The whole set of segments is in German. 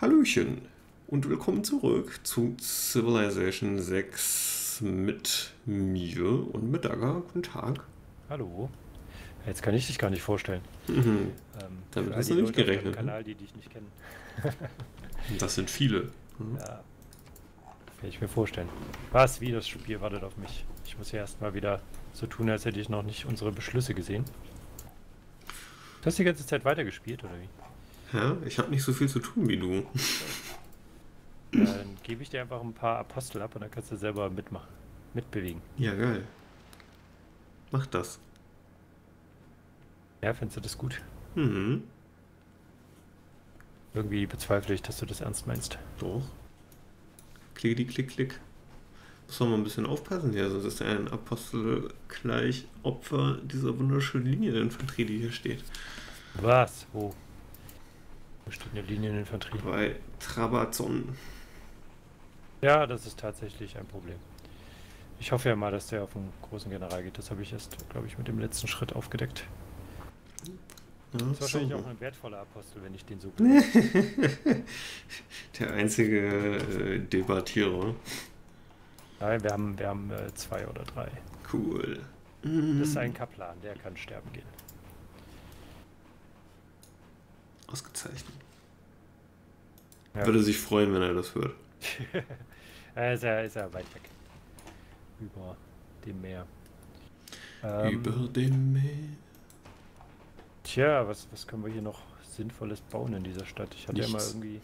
Hallöchen und willkommen zurück zu Civilization 6 mit mir und mit Daga. Guten Tag. Hallo. Jetzt kann ich dich gar nicht vorstellen. Mhm. Ähm, Damit hast du nicht Leute gerechnet, ne? Kanal, die dich nicht kennen. Das sind viele. Mhm. Ja. Kann ich mir vorstellen. Was? Wie das Spiel wartet auf mich. Ich muss ja erstmal wieder so tun, als hätte ich noch nicht unsere Beschlüsse gesehen. Du hast die ganze Zeit weitergespielt, oder wie? Ja, ich habe nicht so viel zu tun wie du. Dann gebe ich dir einfach ein paar Apostel ab und dann kannst du selber mitmachen. Mitbewegen. Ja, geil. Mach das. Ja, findest du das gut? Mhm. Irgendwie bezweifle ich, dass du das ernst meinst. Doch. Klick, klick, klick. Muss man mal ein bisschen aufpassen hier, sonst ist ein Apostel gleich Opfer dieser wunderschönen Linieninfanterie, die hier steht. Was? Wo? Wo steht eine Linieninfanterie? Bei Trabazon. Ja, das ist tatsächlich ein Problem. Ich hoffe ja mal, dass der auf einen großen General geht. Das habe ich erst, glaube ich, mit dem letzten Schritt aufgedeckt. Ja, Das ist wahrscheinlich so. auch ein wertvoller Apostel, wenn ich den so Der einzige äh, Debattierer. Nein, wir haben, wir haben äh, zwei oder drei. Cool. Das ist ein Kaplan, der kann sterben gehen. Ausgezeichnet. Ja. Würde sich freuen, wenn er das hört. Er ist ja, ist ja weit weg. Über dem Meer. Ähm, Über dem Meer. Tja, was, was können wir hier noch Sinnvolles bauen in dieser Stadt? Ich hatte ja mal Nichts. irgendwie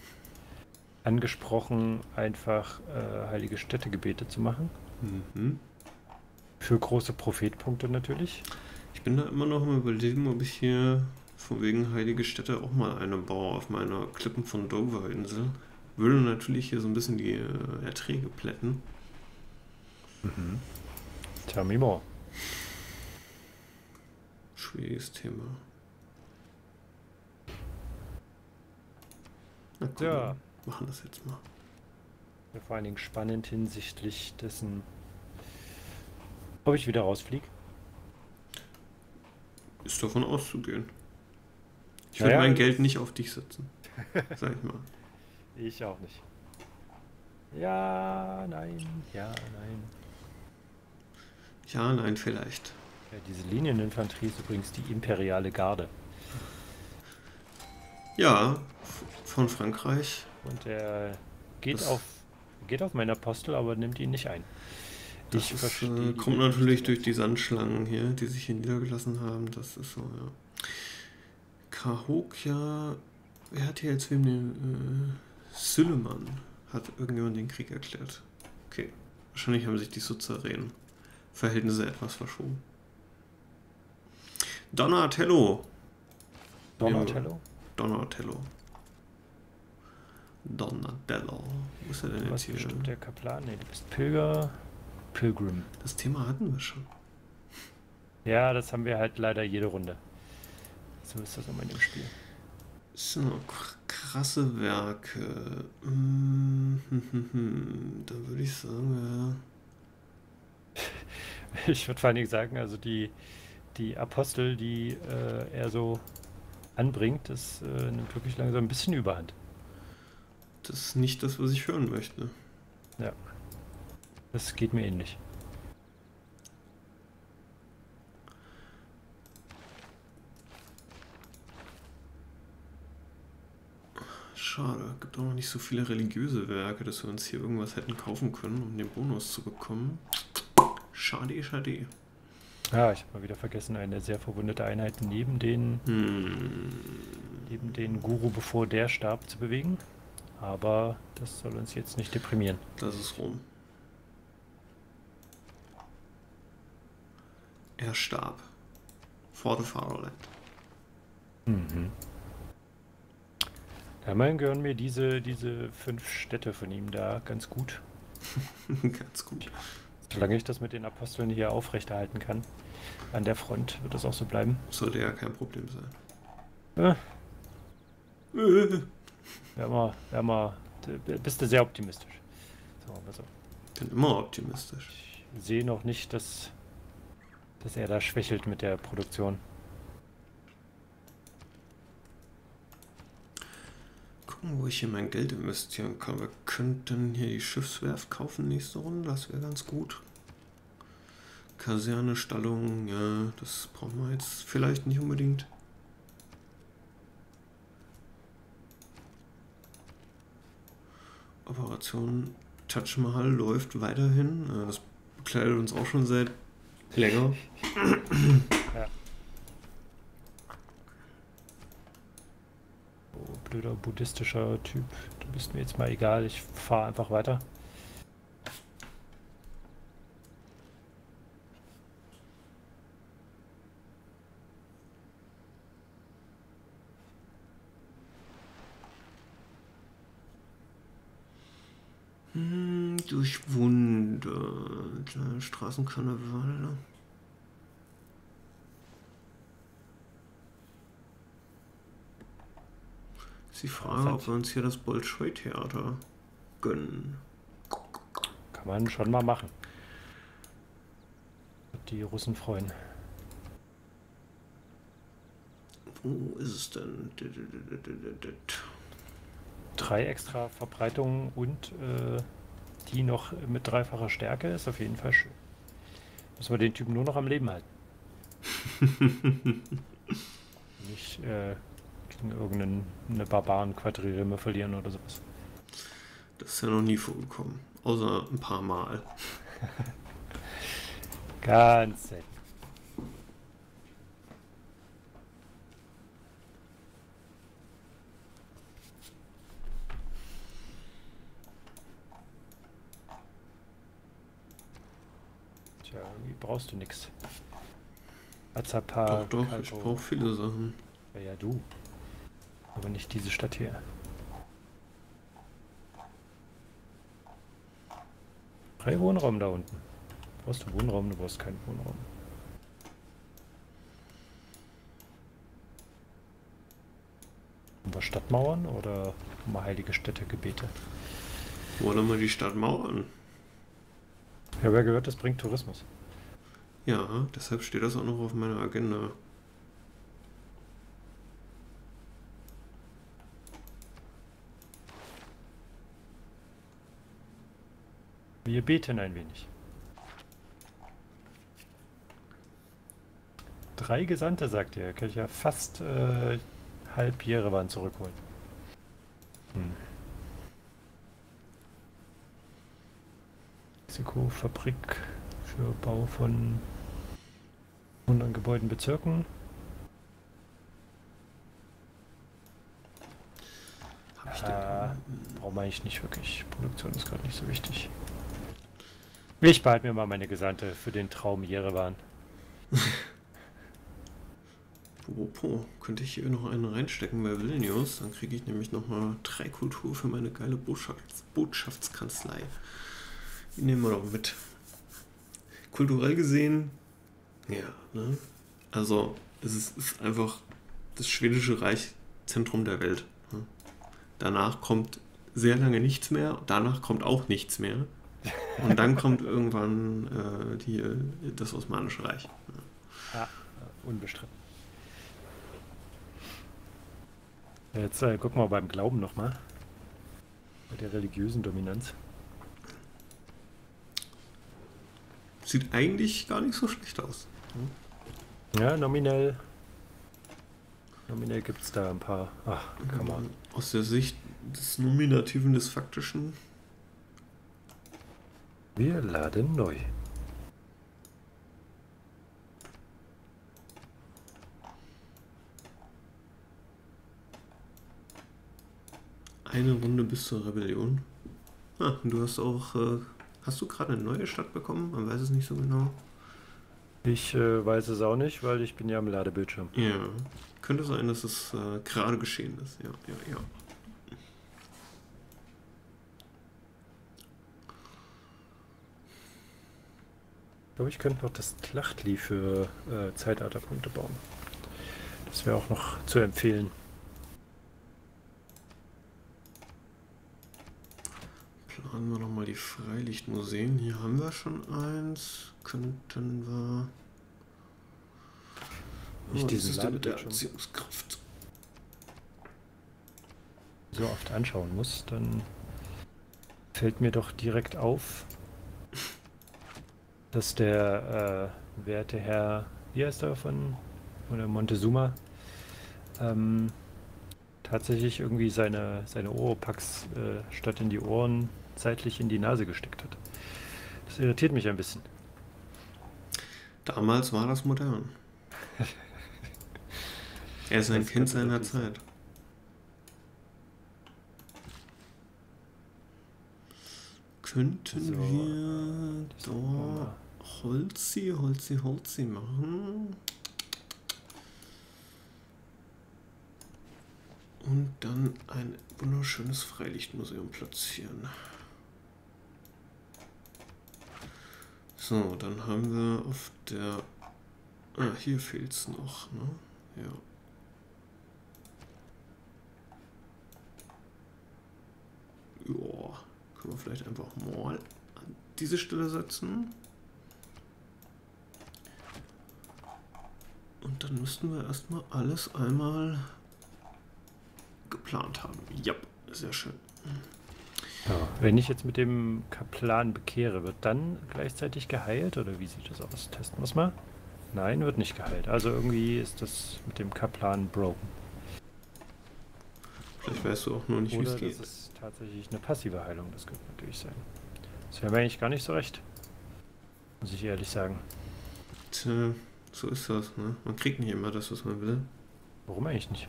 angesprochen, einfach äh, heilige Städtegebete zu machen. Mhm. Für große Prophetpunkte natürlich. Ich bin da immer noch am überlegen, ob ich hier von wegen Heilige Städte auch mal eine baue auf meiner Klippen von Dover Insel. Würde natürlich hier so ein bisschen die äh, Erträge plätten. Mhm. Tell me more. Schwieriges Thema. Na komm, Ja. machen das jetzt mal. Ja, vor allen Dingen spannend hinsichtlich dessen, ob ich wieder rausfliege. Ist davon auszugehen. Ich würde ja, mein Geld nicht auf dich setzen. Sag ich mal. Ich auch nicht. Ja, nein, ja, nein. Ja, nein, vielleicht. Ja, diese Linieninfanterie ist übrigens die imperiale Garde. Ja, von Frankreich. Und er geht Das- auf geht auf meinen Apostel, aber nimmt ihn nicht ein. Das ist, äh, kommt natürlich durch die Sandschlangen hier, die sich hier niedergelassen haben. Das ist so, ja. Cahokia, wer hat hier jetzt wem den, äh, Süleyman hat irgendjemand den Krieg erklärt. Okay, wahrscheinlich haben sich die Suzeranen Verhältnisse etwas verschoben. Donatello. Donatello? Donatello. Donatello. Wo ist er denn jetzt hier? bestimmt der Kaplan. Nee, du bist Pilger. Pilgrim. Das Thema hatten wir schon. Ja, das haben wir halt leider jede Runde. So ist das immer in dem Spiel. So, kr- krasse Werke. Mm, hm, hm, hm. Da würde ich sagen, Ich würde vor allen Dingen sagen, also die, die Apostel, die äh, er so anbringt, das äh, nimmt wirklich langsam ein bisschen Überhand. ja, das ist nicht das, was ich hören möchte. Das geht mir ähnlich. Schade, gibt auch noch nicht so viele religiöse Werke, dass wir uns hier irgendwas hätten kaufen können, um den Bonus zu bekommen. Schade, schade. Ja, ich habe mal wieder vergessen, eine sehr verwundete Einheit neben den, Hm. neben den Guru, bevor der starb, zu bewegen. Aber das soll uns jetzt nicht deprimieren. Das ist rum. Er starb. For the Fatherland. Mhm. Immerhin gehören mir diese, diese fünf Städte von ihm da ganz gut. Ganz gut. Solange ich das mit den Aposteln hier aufrechterhalten kann, an der Front wird das auch so bleiben. Sollte ja kein Problem sein. Äh, Äh. wär mal, wär mal, bist du sehr optimistisch. So, also, Bin immer optimistisch. ich sehe noch nicht, dass, dass er da schwächelt mit der Produktion. Gucken, wo ich hier mein Geld investieren kann. Wir könnten hier die Schiffswerft kaufen nächste Runde, das wäre ganz gut. Kaserne, Stallung, ja, das brauchen wir jetzt vielleicht nicht unbedingt. Operation Taj Mahal läuft weiterhin. Äh, Das bekleidet uns auch schon seit länger. Ja. Oh, blöder buddhistischer Typ. Du bist mir jetzt mal egal. Ich fahre einfach weiter. Hm, durch. Kleine Straßenkarneval. Die Frage, ob wir uns hier das Bolschoi-Theater gönnen. Kann man schon mal machen. Die Russen freuen. Wo ist es denn? Drei extra Verbreitungen und äh, die noch mit dreifacher Stärke ist auf jeden Fall schön. Müssen wir den Typen nur noch am Leben halten. Nicht äh, gegen irgendeine Barbaren-Quadririme verlieren oder sowas. Das ist ja noch nie vorgekommen. Außer ein paar Mal. Ganz selten. Tja, irgendwie brauchst du nichts. Azapa, Doch, doch, ich Kalbo. brauche viele Sachen. Ja, ja, du. Aber nicht diese Stadt hier. Drei Wohnraum da unten. Brauchst du Wohnraum? Du brauchst keinen Wohnraum. Haben wir Stadtmauern oder haben wir heilige Städtegebete? Wollen wir die Stadt mauern? Ich habe ja gehört, das bringt Tourismus. Ja, deshalb steht das auch noch auf meiner Agenda. Wir beten ein wenig. Drei Gesandte, sagt er. Kann ich ja fast äh, halb Jerewan zurückholen. Hm. Mexiko-Fabrik für Bau von 100 Gebäuden, Bezirken. Hab ich Äh, wir eigentlich nicht wirklich. Produktion ist gerade nicht so wichtig. Ich behalte mir mal meine Gesandte für den Traum Jerewan. Apropos, könnte ich hier noch einen reinstecken bei Vilnius? Dann kriege ich nämlich nochmal drei Kultur für meine geile Botschafts Botschaftskanzlei. Die nehmen wir doch mit. Kulturell gesehen, ja, ne? Also, es ist, ist einfach das schwedische Reich Zentrum der Welt. Ne? Danach kommt sehr lange nichts mehr, danach kommt auch nichts mehr. Und dann kommt irgendwann äh, die, das Osmanische Reich. Ja, unbestritten. Jetzt äh, gucken wir beim Glauben nochmal. Bei der religiösen Dominanz. Sieht eigentlich gar nicht so schlecht aus. Ja, nominell. Nominell gibt es da ein paar. Ach, kann man. Aus der Sicht des Nominativen des Faktischen. Wir laden neu. Eine Runde bis zur Rebellion. Ah, du hast auch. Äh, hast du gerade eine neue Stadt bekommen? Man weiß es nicht so genau. Ich äh, weiß es auch nicht, weil ich bin ja am Ladebildschirm. Ja. Könnte sein, dass es äh, gerade geschehen ist. Ja, ja, ja. Ich glaube, ich könnte noch das Tlachtli für äh, Zeitalterpunkte bauen. Das wäre auch noch zu empfehlen. Planen wir nochmal die Freilichtmuseen. Hier haben wir schon eins. Könnten wir. Nicht Oh, diesen ist mit der. Anziehungskraft? so oft anschauen muss, dann fällt mir doch direkt auf, dass der äh, werte Herr, wie heißt er von, von der Montezuma, ähm, tatsächlich irgendwie seine, seine Oropax äh, statt in die Ohren seitlich in die Nase gesteckt hat. Das irritiert mich ein bisschen. Damals war das modern. er ist ein Das Kind seiner. Zeit. Könnten So, wir das Holzi, Holzi, Holzi machen? Und dann ein wunderschönes Freilichtmuseum platzieren. So, dann haben wir auf der... Ah, hier fehlt es noch, ne? Ja. Ja, können wir vielleicht einfach mal an diese Stelle setzen. Und dann müssten wir erstmal alles einmal geplant haben. Ja, sehr schön. Ja, wenn ich jetzt mit dem Kaplan bekehre, wird dann gleichzeitig geheilt oder wie sieht das aus? Testen wir es mal. Nein, wird nicht geheilt. Also irgendwie ist das mit dem Kaplan broken. Vielleicht weißt du auch nur nicht, wie es das geht. ist tatsächlich eine passive Heilung, das könnte natürlich sein. Das wäre mir eigentlich gar nicht so recht. Muss ich ehrlich sagen. Tja, so ist das, ne? Man kriegt nicht immer das, was man will. Warum eigentlich nicht?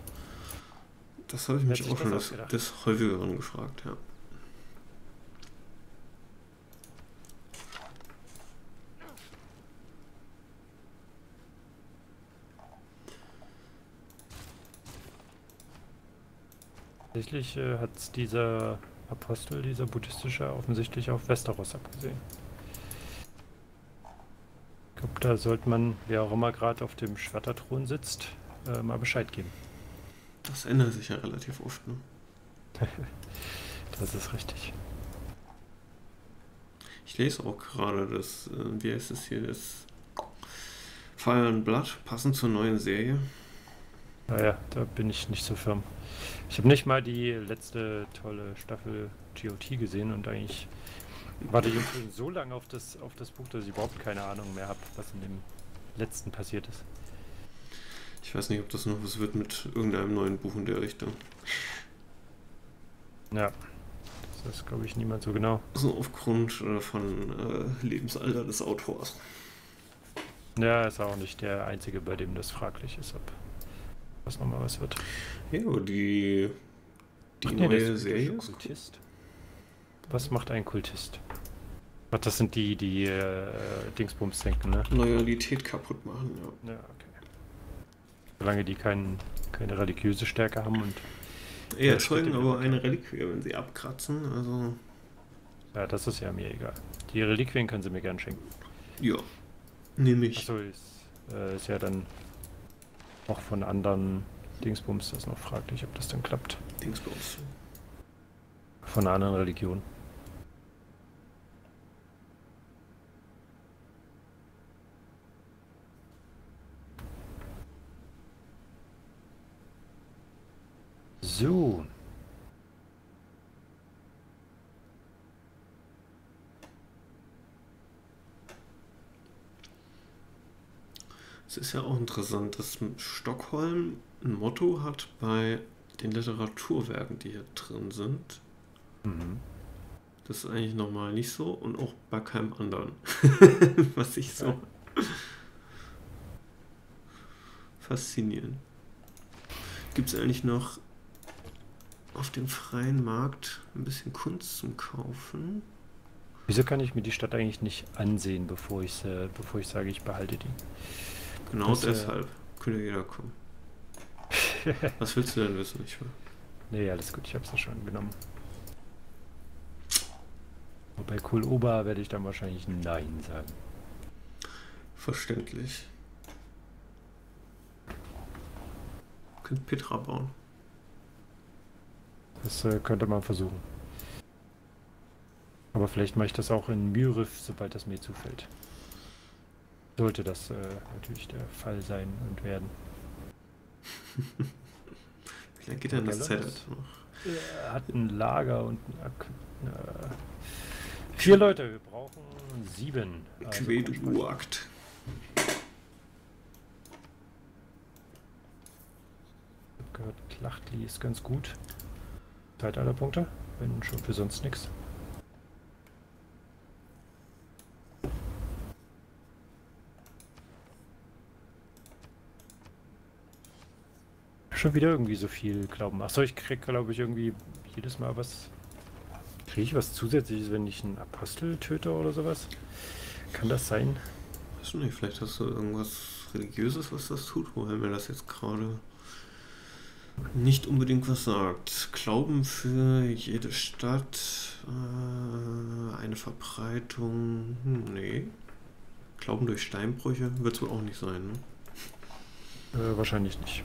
Das habe ich mich auch schon das des, des häufigeren gefragt, ja. Tatsächlich äh, hat dieser Apostel, dieser buddhistische, offensichtlich auf Westeros abgesehen. Glaube, da sollte man, wer auch immer gerade auf dem Schwerterthron sitzt, äh, mal Bescheid geben. Das ändert sich ja relativ oft, ne? Das ist richtig. Ich lese auch gerade das, äh, wie heißt es hier, das Fire and Blood, passend zur neuen Serie. Naja, da bin ich nicht so firm. Ich habe nicht mal die letzte tolle Staffel GOT gesehen und eigentlich warte ich inzwischen so lange auf das, auf das Buch, dass ich überhaupt keine Ahnung mehr habe, was in dem letzten passiert ist. Ich weiß nicht, ob das noch was wird mit irgendeinem neuen Buch in der Richtung. Ja, das ist, glaube ich, niemand so genau. So aufgrund äh, von äh, Lebensalter des Autors. Ja, ist auch nicht der einzige, bei dem das fraglich ist, ob was nochmal was wird. Ja, die, die Ach nee, neue Serie ist Kultist. Was macht ein Kultist? Ach, das sind die, die äh, Dingsbums denken, ne? Loyalität kaputt machen, ja. Ja, okay. Solange die kein, keine religiöse Stärke haben und Ja, erzeugen aber eine Reliquie, wenn sie abkratzen. Also, ja, das ist ja mir egal. Die Reliquien können sie mir gern schenken. ja. Nehme ich. Achso, ist, äh, ist ja dann auch von anderen Dingsbums das noch fraglich, ob das dann klappt. Dingsbums. Von einer anderen Religion. So. Es ist ja auch interessant, dass Stockholm ein Motto hat bei den Literaturwerken, die hier drin sind. Mhm. Das ist eigentlich normal nicht so und auch bei keinem anderen. Was ich so faszinierend. Gibt es eigentlich noch auf dem freien Markt ein bisschen Kunst zum Kaufen? Wieso kann ich mir die Stadt eigentlich nicht ansehen, bevor ich, äh, bevor ich sage, ich behalte die? Genau Das, äh, deshalb könnte jeder kommen. Was willst du denn wissen? Ich will. nee, alles gut, ich habe es ja schon genommen. Und bei Cool Ober werde ich dann wahrscheinlich Nein sagen. Verständlich. Könnt Petra bauen. Das äh, könnte man versuchen. Aber vielleicht mache ich das auch in Myriff, sobald das mir zufällt. Sollte das äh, natürlich der Fall sein und werden. Wie lange geht denn das Modelle? Zeitalter noch? Er hat ein Lager und ein äh, Vier Leute, wir brauchen sieben. Also Queduakt. gehört, Klachtli ist ganz gut. Zeitalterpunkte, wenn schon für sonst nichts. Schon wieder irgendwie so viel Glauben. Achso, ich krieg glaube ich irgendwie jedes Mal was. Kriege ich was zusätzliches, wenn ich einen Apostel töte oder sowas? Kann das sein? Weißt du nicht, vielleicht hast du irgendwas Religiöses, was das tut, woher mir das jetzt gerade nicht unbedingt was sagt. Glauben für jede Stadt, äh, eine Verbreitung, hm, nee. Glauben durch Steinbrüche wird es wohl auch nicht sein, ne? Äh, wahrscheinlich nicht.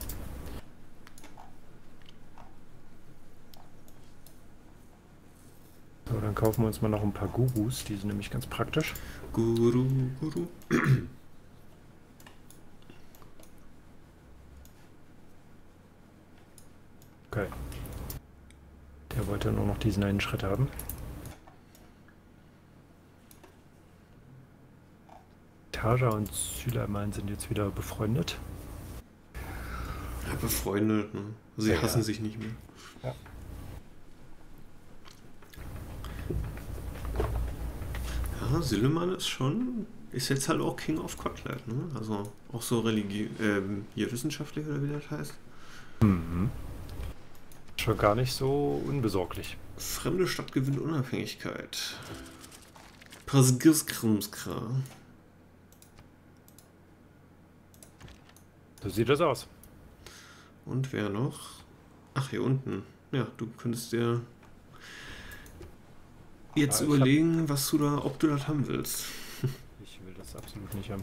So, dann kaufen wir uns mal noch ein paar Gurus, die sind nämlich ganz praktisch. Guru, Guru. Okay. Wollte nur noch diesen einen Schritt haben. Taja und Süleyman sind jetzt wieder befreundet. Ja, befreundet, ne? Sie ja, hassen ja. sich nicht mehr. Ja. Ja, Süleyman ist schon, ist jetzt halt auch King of Kotlet, ne? Also auch so religiös, äh, hier wissenschaftlich oder wie das heißt. Mhm. Schon gar nicht so unbesorglich. Fremde Stadt gewinnt Unabhängigkeit. Prasgiskrimskra. So sieht das aus. Und wer noch? Ach, hier unten. Ja, du könntest dir jetzt ja, überlegen, was du da, ob du das haben willst. ich will das absolut nicht haben.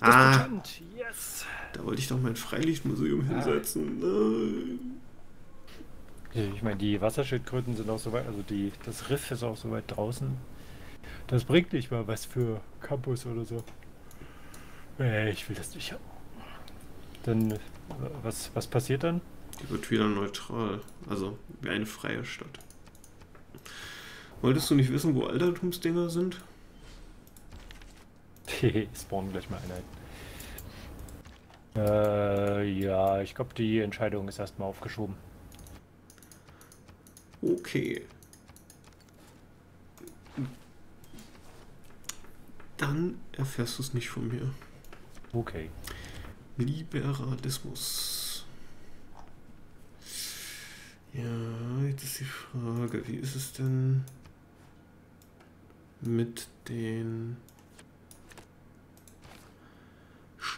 Ah, yes. da wollte ich doch mein Freilichtmuseum ah. hinsetzen. Nein. Ich meine, die Wasserschildkröten sind auch so weit, also die, das Riff ist auch so weit draußen. Das bringt nicht mal was für Campus oder so. Nee, ich will das nicht haben. Dann, was, was passiert dann? Die wird wieder neutral. Also, wie eine freie Stadt. Wolltest du nicht wissen, wo Altertumsdinger sind? spawnen gleich mal Einheiten. Äh, ja, ich glaube, die Entscheidung ist erstmal aufgeschoben. Okay. Dann erfährst du es nicht von mir. Okay. Liberalismus. Ja, jetzt ist die Frage, wie ist es denn mit den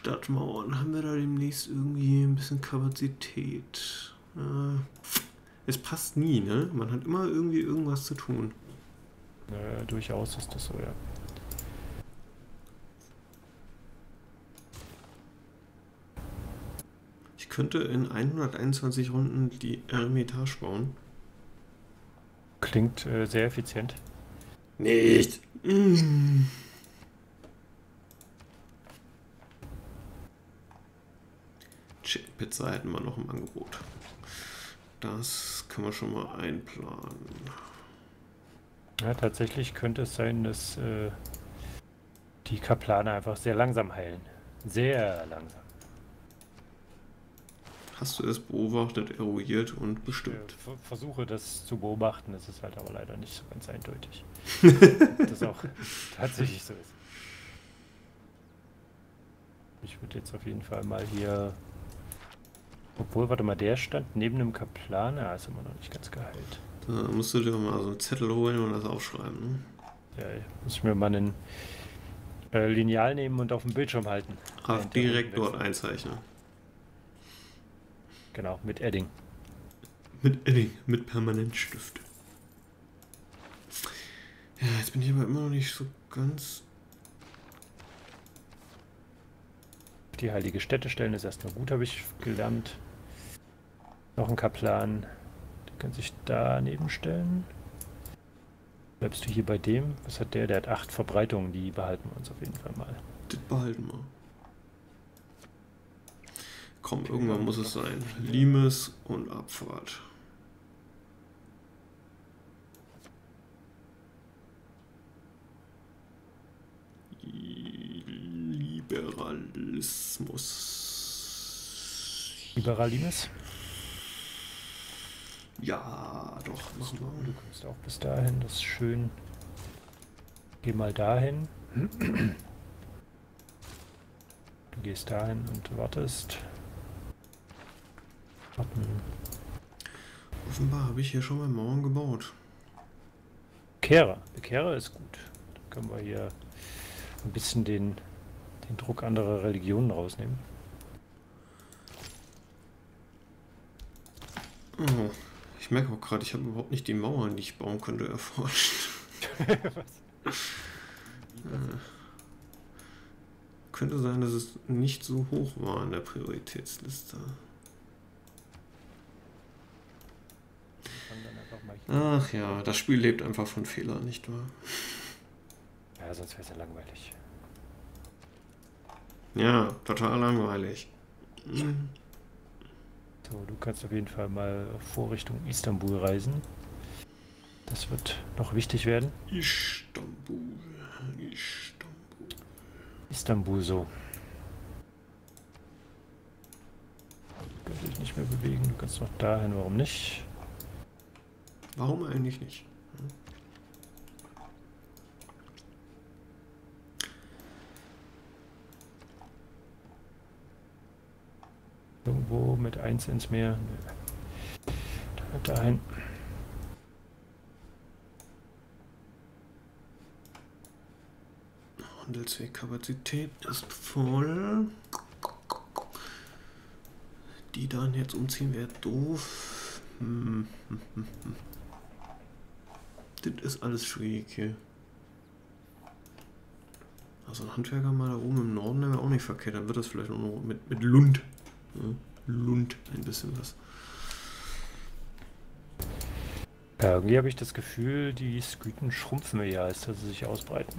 Stadtmauern haben wir da demnächst irgendwie ein bisschen Kapazität. Äh, es passt nie, ne? Man hat immer irgendwie irgendwas zu tun. Ja, durchaus ist das so, ja. Ich könnte in 121 Runden die Eremitage bauen. Klingt äh, sehr effizient. Nicht. Mm. Pizza hätten wir noch im Angebot. Das können wir schon mal einplanen. Ja, tatsächlich könnte es sein, dass äh, die Kaplane einfach sehr langsam heilen. Sehr langsam. Hast du es beobachtet, eruiert und bestimmt? Ich versuche das zu beobachten, es ist halt aber leider nicht so ganz eindeutig. das auch tatsächlich so ist. Ich würde jetzt auf jeden Fall mal hier obwohl, warte mal, der stand neben dem Kaplan. Ja, ist immer noch nicht ganz geheilt. Da musst du dir mal so einen Zettel holen und das aufschreiben. Ne? Ja, muss ich mir mal einen äh, Lineal nehmen und auf dem Bildschirm halten. Ach, direkt dort einzeichnen. Genau, mit Edding. Mit Edding, mit Permanentstift. Ja, jetzt bin ich aber immer noch nicht so ganz die heilige Stätte stellen ist erstmal gut, habe ich gelernt. Noch ein Kaplan. Der kann sich daneben stellen. Bleibst du hier bei dem? Was hat der? Der hat acht Verbreitungen. Die behalten wir uns auf jeden Fall mal. Das behalten wir. Komm, irgendwann muss es sein. Limes und Abfahrt. Liberalismus. Liberalimes? Ja, doch, machen wir. Du kommst auch bis dahin, das ist schön. Geh mal dahin. Du gehst dahin und wartest. Warten. Offenbar habe ich hier schon mal Mauern gebaut. Bekehrer. Bekehrer ist gut. Dann können wir hier ein bisschen den, den Druck anderer Religionen rausnehmen. Oh, ich merke auch gerade, ich habe überhaupt nicht die Mauern, die ich bauen könnte, erforscht. Was? Äh, könnte sein, dass es nicht so hoch war in der Prioritätsliste. Ach ja, das Spiel lebt einfach von Fehlern, nicht wahr? Ja, sonst wäre es ja langweilig. Ja, total langweilig. Hm. So, du kannst auf jeden Fall mal vor Richtung Istanbul reisen. Das wird noch wichtig werden. Istanbul, Istanbul. Istanbul so. Du kannst dich nicht mehr bewegen, du kannst noch dahin, warum nicht? Warum eigentlich nicht? Irgendwo mit eins ins Meer. Da- Dahin. Handelswegkapazität ist voll. Die dann jetzt umziehen wäre doof. Hm, hm, hm, hm. Das ist alles schwierig hier. Also ein Handwerker mal da oben im Norden wäre auch nicht verkehrt. Dann wird das vielleicht auch noch mit, mit Lund. Ja, Lund ein bisschen was. Ja, irgendwie habe ich das Gefühl, die Sküten schrumpfen eher, als dass sie sich ausbreiten.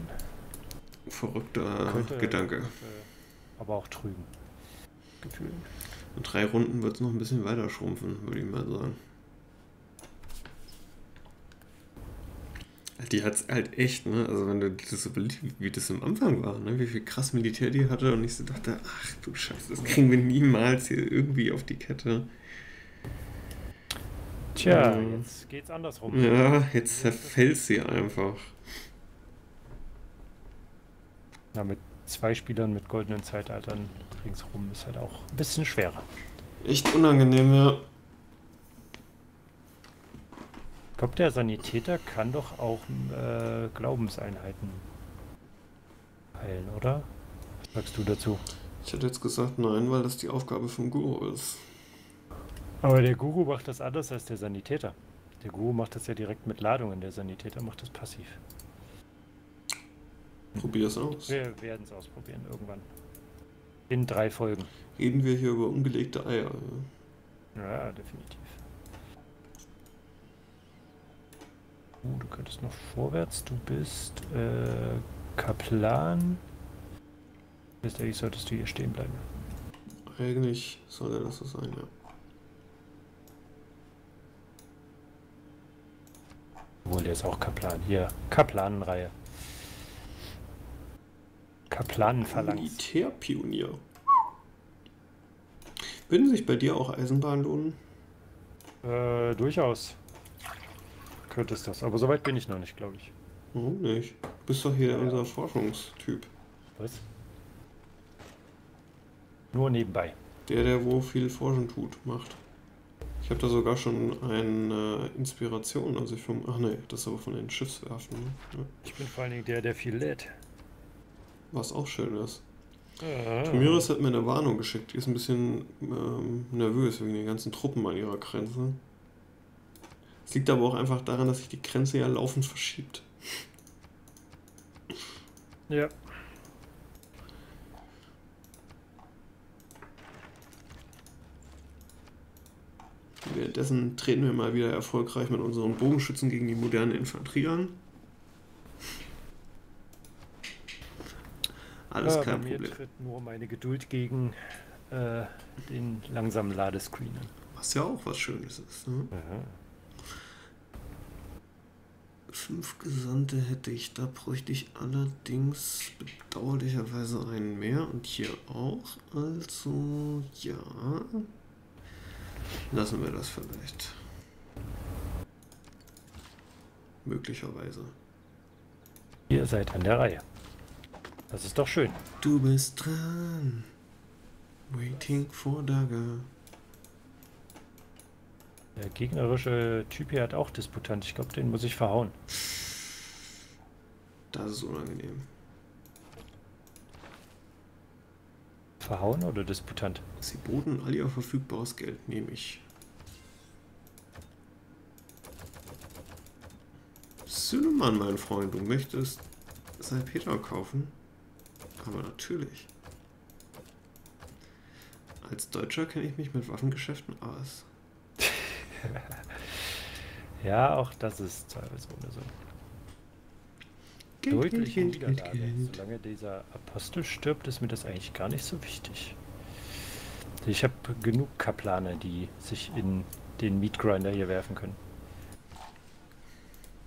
Verrückter Könnte- Gedanke. könnte aber auch trügen. Gefühl. In drei Runden wird es noch ein bisschen weiter schrumpfen, würde ich mal sagen. Die hat es halt echt, ne? Also wenn du das so überlegst, wie das am Anfang war, ne? Wie viel krass Militär die hatte und ich so dachte, ach du Scheiße, das kriegen wir niemals hier irgendwie auf die Kette. Tja, Ja. jetzt geht's andersrum. Ja, jetzt zerfällt sie einfach. Ja, mit zwei Spielern mit goldenen Zeitaltern ringsrum ist halt auch ein bisschen schwerer. Echt unangenehm, ja. Ich glaube, der Sanitäter kann doch auch äh, Glaubenseinheiten heilen, oder? Was sagst du dazu? Ich hätte jetzt gesagt, nein, weil das die Aufgabe vom Guru ist. Aber der Guru macht das anders als der Sanitäter. Der Guru macht das ja direkt mit Ladungen, der Sanitäter macht das passiv. Probier's aus. Wir werden es ausprobieren irgendwann. In drei Folgen. Reden wir hier über ungelegte Eier. Ja. Ja, definitiv. Uh, du könntest noch vorwärts. Du bist äh, Kaplan. Letztendlich solltest du hier stehen bleiben. Eigentlich sollte das so sein, ja. Obwohl, der ist auch Kaplan. Hier, Kaplanenreihe. Kaplanenphalanx. Militärpionier. Würden sich bei dir auch Eisenbahnen lohnen? Äh, durchaus. Könnte es das. Aber soweit bin ich noch nicht, glaube ich. Warum nicht? Du bist doch hier unser Forschungstyp. Was? Nur nebenbei. Der, der wo viel Forschen tut, macht. Ich habe da sogar schon eine Inspiration. Also ich vom. Ach nee, das ist aber von den Schiffswerfen. Ne? Ja. Ich bin vor allen Dingen der, der viel lädt. Was auch schön ist. Ah. Tomiris hat mir eine Warnung geschickt. Die ist ein bisschen ähm, nervös wegen den ganzen Truppen an ihrer Grenze. Es liegt aber auch einfach daran, dass sich die Grenze ja laufend verschiebt. Ja. Währenddessen treten wir mal wieder erfolgreich mit unseren Bogenschützen gegen die moderne Infanterie an. Alles Ja, kein bei mir Problem. tritt nur meine Geduld gegen äh, den langsamen Ladescreen an. Was ja auch was Schönes ist. Ne? Aha. Fünf Gesandte hätte ich, da bräuchte ich allerdings bedauerlicherweise einen mehr und hier auch. Also, ja. Lassen wir das vielleicht. Möglicherweise. Ihr seid an der Reihe. Das ist doch schön. Du bist dran. Waiting for Dagger. Der gegnerische Typ hier hat auch Disputant. Ich glaube, den muss ich verhauen. Das ist unangenehm. Verhauen oder Disputant? Sie boten all ihr verfügbares Geld, nehme ich. Sünnemann, mein Freund, du möchtest Salpeter kaufen? Aber natürlich. Als Deutscher kenne ich mich mit Waffengeschäften aus. Ja, auch das ist zweifelsohne so. Geld, Deutliche Geld, Geld, Niederlage. Geld. Solange dieser Apostel stirbt, ist mir das eigentlich gar nicht so wichtig. Ich habe genug Kaplane, die sich in den Meatgrinder hier werfen können.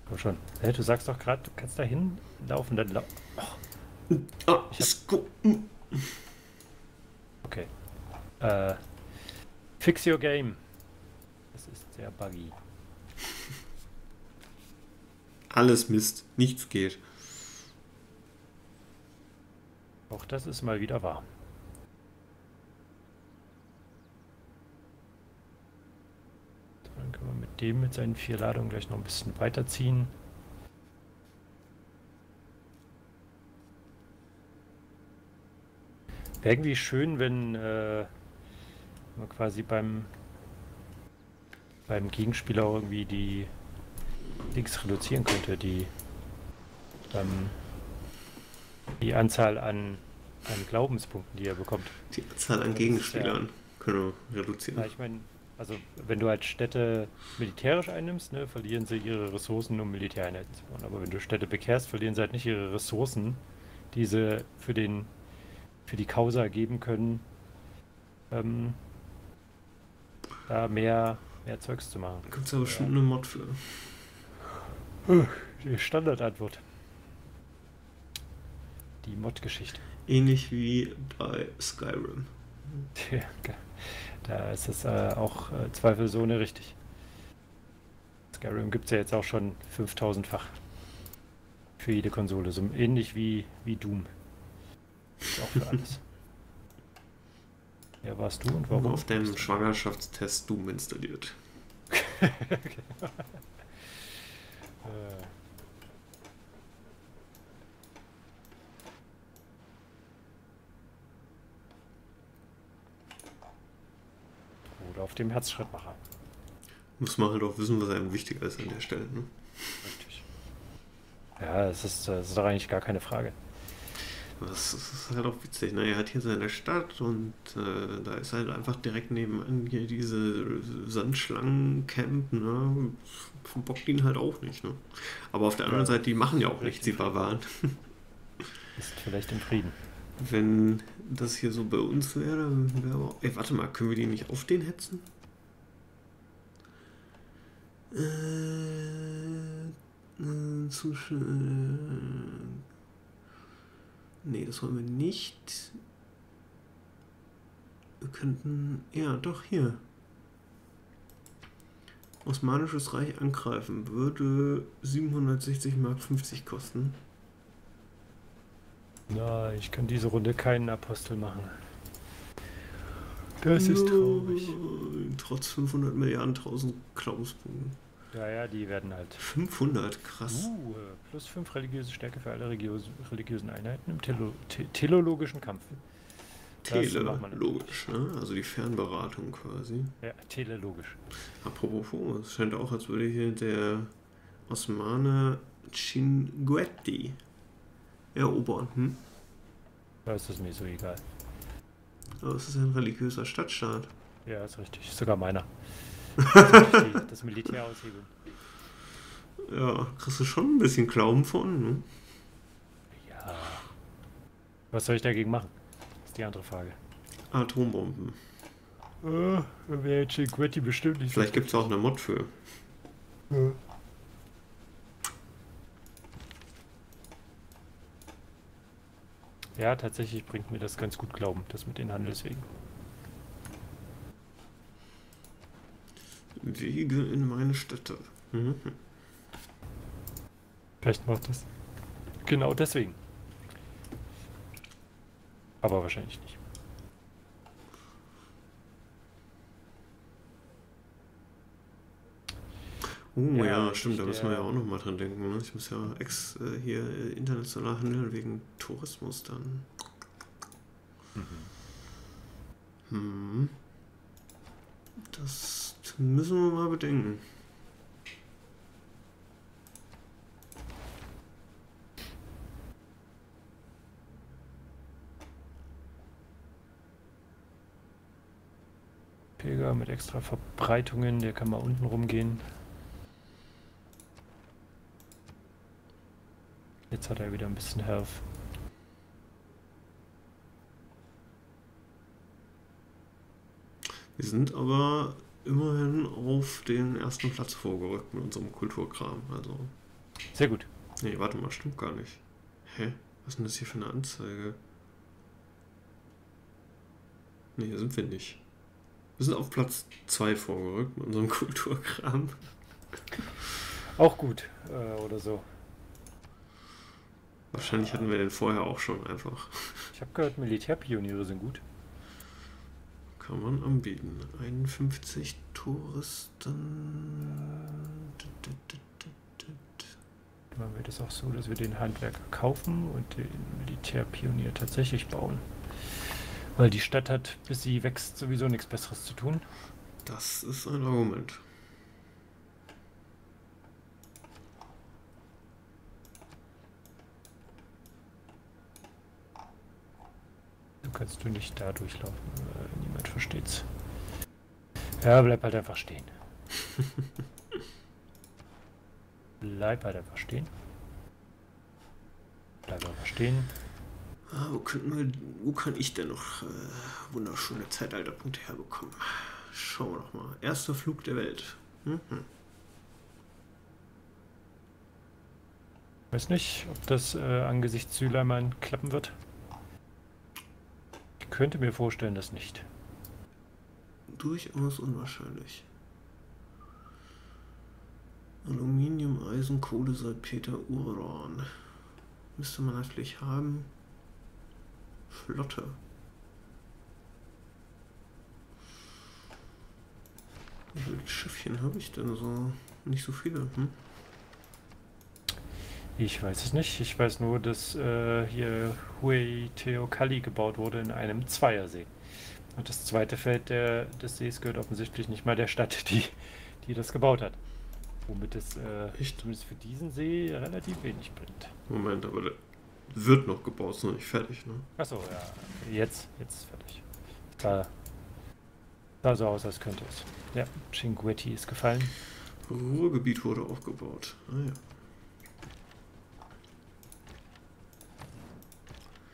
Komm schon. Hä, du sagst doch gerade, du kannst da hinlaufen, dann lau Ah, Ich hab- Sko- Okay. Äh, fix your game. Sehr buggy. Alles Mist, nichts geht. Auch das ist mal wieder wahr. Dann können wir mit dem mit seinen vier Ladungen gleich noch ein bisschen weiterziehen. Wäre irgendwie schön, wenn äh, man quasi beim beim Gegenspieler irgendwie die Dings reduzieren könnte, die ähm, die Anzahl an, an Glaubenspunkten, die er bekommt. Die Zahl an Gegenspielern können wir reduzieren. Ja, ich meine, also wenn du halt Städte militärisch einnimmst, ne, verlieren sie ihre Ressourcen, um Militäreinheiten zu bauen. Aber wenn du Städte bekehrst, verlieren sie halt nicht ihre Ressourcen, die sie für den für die Causa geben können, ähm, da mehr, mehr Zeugs zu machen. Da gibt es aber bestimmt eine Mod für. Die Standardantwort. Die Mod-Geschichte. Ähnlich wie bei Skyrim. Tja, ge- Da ist es äh, auch äh, zweifelsohne richtig. Skyrim gibt es ja jetzt auch schon 5000-fach. Für jede Konsole. So ähnlich wie, wie Doom. Ist auch für alles. Ja, warst du und Warum auf deinem Schwangerschaftstest Doom installiert? Äh, Oder auf dem Herzschrittmacher. Muss man halt auch wissen, was einem wichtiger ist an der Stelle. Ne? Richtig. Ja, es ist, das ist doch eigentlich gar keine Frage. Das ist halt auch witzig. Ne? Er hat hier seine Stadt und äh, da ist halt einfach direkt nebenan hier diese Sandschlangencamp. Ne? Bockt ihn halt auch nicht. Ne? Aber auf der anderen. Seite, die machen ja auch nichts, die. Barbaren. Ist vielleicht im Frieden. Wenn das hier so bei uns wäre, wäre aber. Ey, warte mal, können wir die nicht auf den hetzen? Äh, äh, zu schön. Nee, das wollen wir nicht. Wir könnten. Ja, doch, hier. Osmanisches Reich angreifen würde 760 Mark 50 kosten. Na, ich kann diese Runde keinen Apostel machen. Das ist traurig. Trotz 500 Milliarden 1000 Glaubenspunkten. Ja, ja, die werden halt. 500, krass. Uh, plus 5 religiöse Stärke für alle religiös religiösen Einheiten im Telo te teleologischen Kampf. das Tele, macht man logisch, ne? Also die Fernberatung quasi. Ja, telelogisch. Apropos, es scheint auch, als würde hier der Osmane Cinguetti erobern. Hm? Da ist es mir so egal. Aber es ist ein religiöser Stadtstaat. Ja, ist richtig. Sogar meiner. Das, Militär aushebeln. Ja, kriegst du schon ein bisschen Glauben von, ne? Ja. Was soll ich dagegen machen? Ist die andere Frage. Atombomben. Uh, Wäre Cinquetti bestimmt nicht Vielleicht gibt es auch eine Mod für. Ja. Ja, tatsächlich bringt mir das ganz gut Glauben, das mit den Handelswegen. Wege in meine Städte. Mhm. Vielleicht macht das. Genau deswegen. Aber wahrscheinlich nicht. Oh Ja, ja, stimmt, da müssen wir ja auch noch mal dran denken. Ne? Ich muss ja ex äh, hier äh, international handeln wegen Tourismus dann. Hm. Das müssen wir mal bedenken. Pilger mit extra Verbreitungen, der kann mal unten rumgehen. Jetzt hat er wieder ein bisschen Health. Wir sind aber immerhin auf den ersten Platz vorgerückt mit unserem Kulturkram. Also, Sehr gut. nee, warte mal, stimmt gar nicht. Hä? Was ist denn das hier für eine Anzeige? Nee, hier sind wir nicht. Wir sind auf Platz 2 vorgerückt mit unserem Kulturkram. Auch gut. Äh, oder so. Wahrscheinlich hatten wir den vorher auch schon einfach. Ich habe gehört, Militärpioniere sind gut. Kann man anbieten. 51 Touristen. Machen wir das auch so, dass wir den Handwerker kaufen und den Militärpionier tatsächlich bauen. Weil die Stadt hat, bis sie wächst, sowieso nichts Besseres zu tun. Das ist ein Argument. Kannst du nicht da durchlaufen. Äh, niemand versteht's. Ja, bleib halt einfach stehen. bleib halt einfach stehen. Bleib einfach stehen. Ah, wo, wir, wo kann ich denn noch äh, wunderschöne Zeitalterpunkte herbekommen? Schauen wir doch mal. Erster Flug der Welt. Mhm. Weiß nicht, ob das äh, angesichts Süleimann klappen wird. Könnte mir vorstellen, dass nicht. Durchaus unwahrscheinlich. Aluminium, Eisen, Kohle, Salpeter, Uran. Müsste man natürlich haben. Flotte. Wie viele Schiffchen habe ich denn so? Nicht so viele, hm? Ich weiß es nicht. Ich weiß nur, dass äh, hier Hui Teokali gebaut wurde in einem Zweiersee. Und das zweite Feld der, des Sees gehört offensichtlich nicht mal der Stadt, die, die das gebaut hat. Womit es äh, zumindest für diesen See relativ wenig bringt. Moment, aber der wird noch gebaut, ist noch nicht fertig, ne? Achso, ja. Jetzt, jetzt ist fertig. Sah, sah so aus, als könnte es. Ja, Cinquetti ist gefallen. Ruhrgebiet wurde aufgebaut. Ah ja.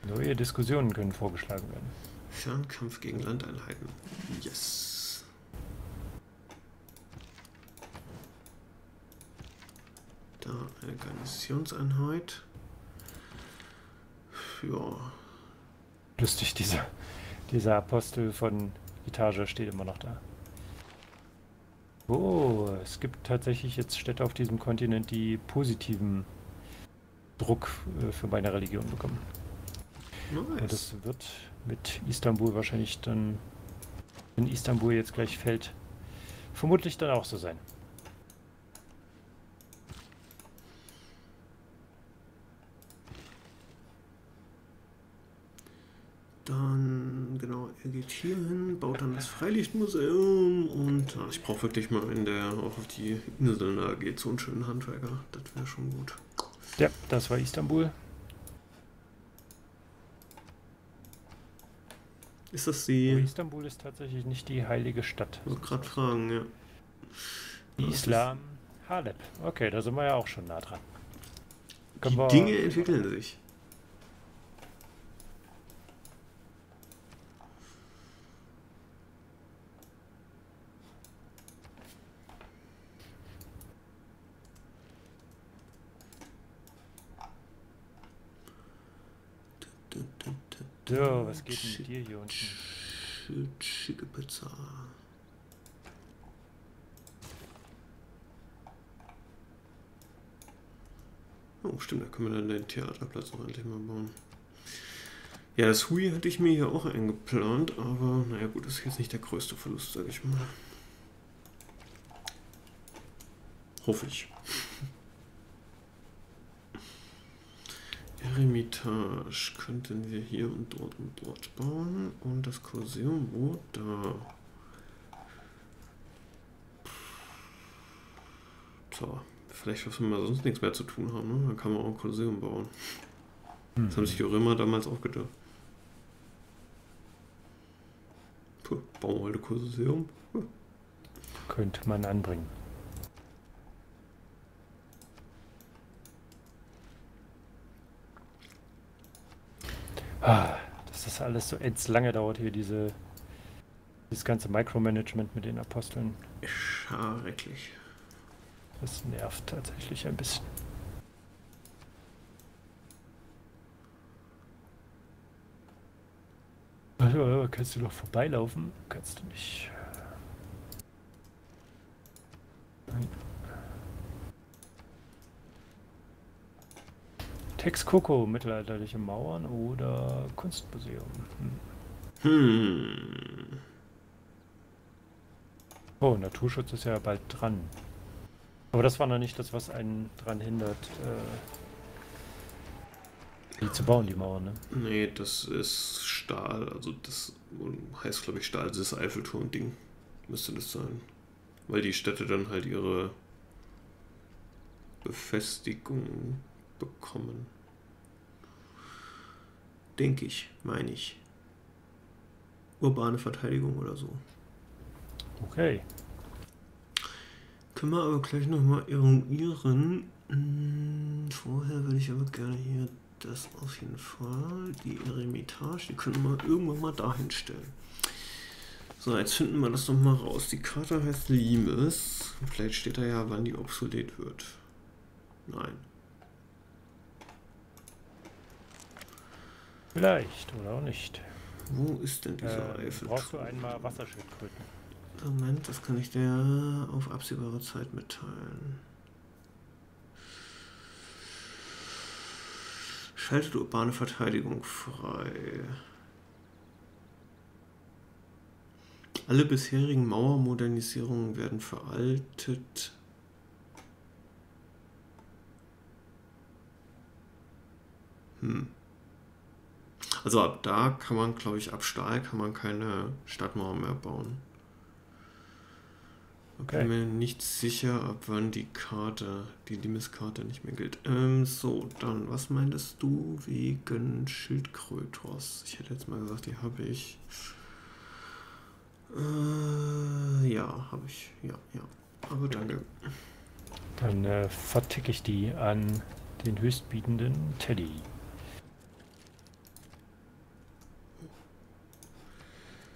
Neue Diskussionen können vorgeschlagen werden. Fernkampf gegen Landeinheiten. Yes. Da eine Garnisonseinheit. Ja, Lustig, dieser, dieser Apostel von Etage steht immer noch da. Oh, es gibt tatsächlich jetzt Städte auf diesem Kontinent, die positiven Druck äh, für meine Religion bekommen. Und nice. das wird mit Istanbul wahrscheinlich dann, wenn Istanbul jetzt gleich fällt, vermutlich dann auch so sein. Dann, genau, er geht hier hin, baut dann das Freilichtmuseum und ja, ich brauche wirklich mal in der, auch auf die Inseln, da geht so einen schönen Handwerker. Das wäre schon gut. Ja, das war Istanbul. Ist das Aber die, Istanbul ist tatsächlich nicht die heilige Stadt. ich gerade fragen, ja. Islam, Haleb. Okay, da sind wir ja auch schon nah dran. Die Können wir- Dinge entwickeln sich. So, was geht denn mit dir hier unten? Sch- Schicke Pizza. Oh, stimmt, da können wir dann den Theaterplatz noch endlich mal bauen. Ja, das Hui hatte ich mir hier auch eingeplant, aber naja gut, das ist jetzt nicht der größte Verlust, sag ich mal. Hoffe ich. Eremitage könnten wir hier und dort und dort bauen. Und das Kolosseum, wo? Da. So, vielleicht, was wir mal sonst nichts mehr zu tun haben, ne? Dann kann man auch ein Kolosseum bauen. Das haben sich die Römer damals auch gedacht. Puh, bauen wir heute Kolosseum? Puh. Könnte man anbringen. Ah, dass das alles so ends lange dauert hier, diese, dieses ganze Micromanagement mit den Aposteln. Schrecklich. Das nervt tatsächlich ein bisschen. Also, kannst du doch vorbeilaufen? Kannst du nicht. Nein. Texcoco, mittelalterliche Mauern oder Kunstmuseum. Hm. Hm. Oh, Naturschutz ist ja bald dran. Aber das war noch nicht das, was einen dran hindert, äh, die zu bauen, die Mauern, ne? Nee, das ist Stahl. Also das heißt, glaube ich, Stahl, dieses Eiffelturm-Ding. Müsste das sein. Weil die Städte dann halt ihre Befestigung bekommen. Denke ich, meine ich. Urbane Verteidigung oder so. Okay. Können wir aber gleich nochmal eruieren. Hm, Vorher würde ich aber gerne hier das auf jeden Fall. Die Eremitage, die können wir irgendwann mal dahin stellen. So, jetzt finden wir das doch mal raus. Die Karte heißt Limes. Vielleicht steht da ja, wann die obsolet wird. Nein. Vielleicht oder auch nicht. Wo ist denn dieser Äh, Eiffelturm? brauchst du einmal Wasserschildkröten? Moment, das kann ich dir auf absehbare Zeit mitteilen. Schaltet urbane Verteidigung frei. Alle bisherigen Mauermodernisierungen werden veraltet. Hm. Also ab da kann man, glaube ich, ab Stahl kann man keine Stadtmauer mehr bauen. Ich bin Okay. mir nicht sicher, ab wann die Karte, die Limes-Karte nicht mehr gilt. Ähm, so, dann, was meintest du wegen Schildkrötos? Ich hätte jetzt mal gesagt, die habe ich. Äh, ja, habe ich. Ja, ja. Aber danke. Dann äh, verticke ich die an den höchstbietenden Teddy.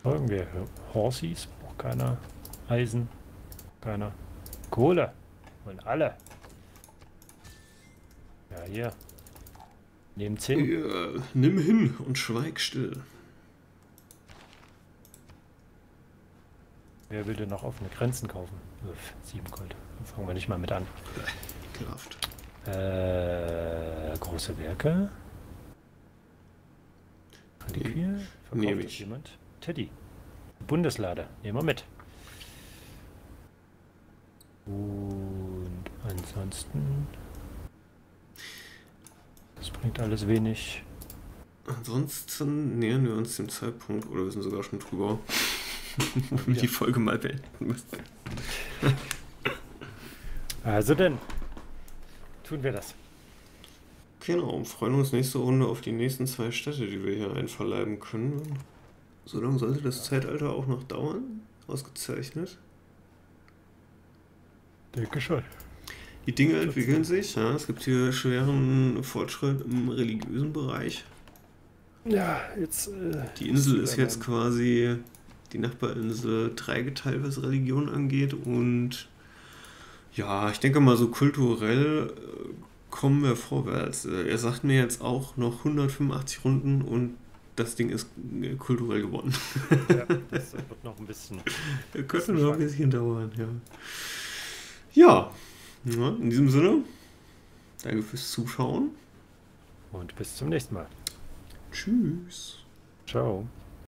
Irgendwie Horsies, braucht keiner. Eisen, keiner. Kohle, wollen alle. Ja, hier. Nehmt's hin. Ja, nimm hin und schweig still. Wer will denn noch offene Grenzen kaufen? Uff, sieben Gold. Dann fangen wir nicht mal mit an. Ekelhaft. Äh, große Werke. Reliquie. Verkauft ich. jemand? Teddy. Bundeslade. Nehmen wir mit. Und ansonsten. Das bringt alles wenig. Ansonsten nähern wir uns dem Zeitpunkt, oder wir sind sogar schon drüber, wo wir Ja. die Folge mal beenden müssen. Also denn. Tun wir das. Genau, und freuen uns nächste Runde auf die nächsten zwei Städte, die wir hier einverleiben können. So lange sollte das Zeitalter auch noch dauern. Ausgezeichnet. Denke schon. Die Dinge entwickeln sich. Ja. Es gibt hier schweren Fortschritt im religiösen Bereich. Ja, jetzt. Äh, Die Insel ist jetzt quasi die Nachbarinsel dreigeteilt, was Religion angeht. Und ja, ich denke mal so kulturell äh, kommen wir vorwärts. Äh, Er sagt mir jetzt auch noch 185 Runden und das Ding ist äh, kulturell gewonnen. Ja, das wird noch ein bisschen. Könnte noch ein bisschen dauern, ja. Ja, ja, in diesem Sinne, danke fürs Zuschauen. Und bis zum nächsten Mal. Tschüss. Ciao.